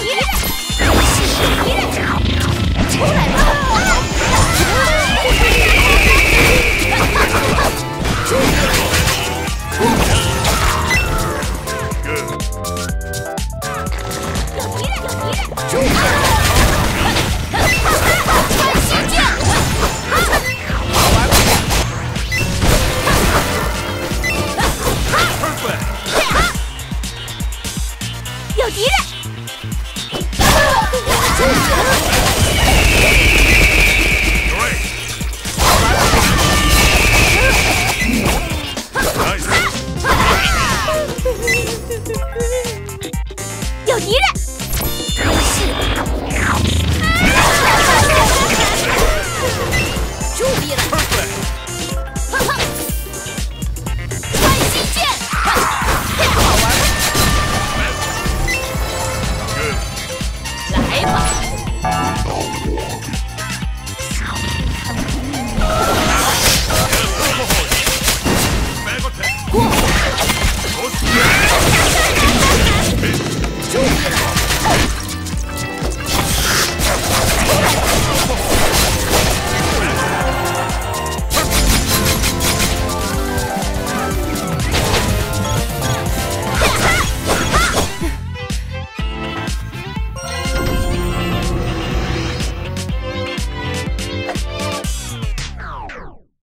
敌人！敌人！出来吧！啊！哈哈！哈哈！哈哈！哈哈！哈哈！有敌人！ぎる